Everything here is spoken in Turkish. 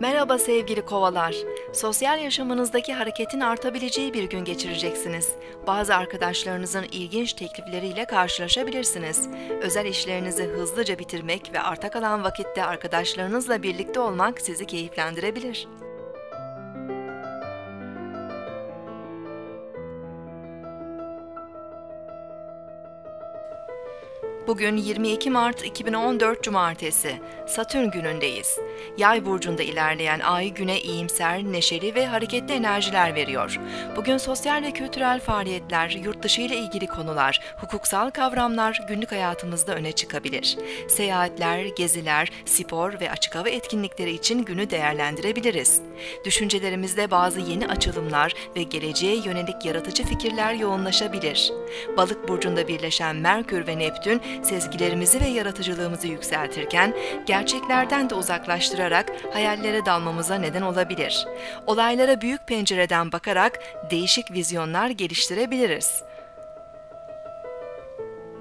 Merhaba sevgili kovalar. Sosyal yaşamınızdaki hareketin artabileceği bir gün geçireceksiniz. Bazı arkadaşlarınızın ilginç teklifleriyle karşılaşabilirsiniz. Özel işlerinizi hızlıca bitirmek ve arta kalan vakitte arkadaşlarınızla birlikte olmak sizi keyiflendirebilir. Bugün 22 Mart 2014 Cumartesi, Satürn günündeyiz. Yay burcunda ilerleyen ay güne iyimser, neşeli ve hareketli enerjiler veriyor. Bugün sosyal ve kültürel faaliyetler, yurt dışı ile ilgili konular, hukuksal kavramlar günlük hayatımızda öne çıkabilir. Seyahatler, geziler, spor ve açık hava etkinlikleri için günü değerlendirebiliriz. Düşüncelerimizde bazı yeni açılımlar ve geleceğe yönelik yaratıcı fikirler yoğunlaşabilir. Balık burcunda birleşen Merkür ve Neptün sezgilerimizi ve yaratıcılığımızı yükseltirken gerçeklerden de uzaklaştırarak hayallere dalmamıza neden olabilir. Olaylara büyük pencereden bakarak değişik vizyonlar geliştirebiliriz.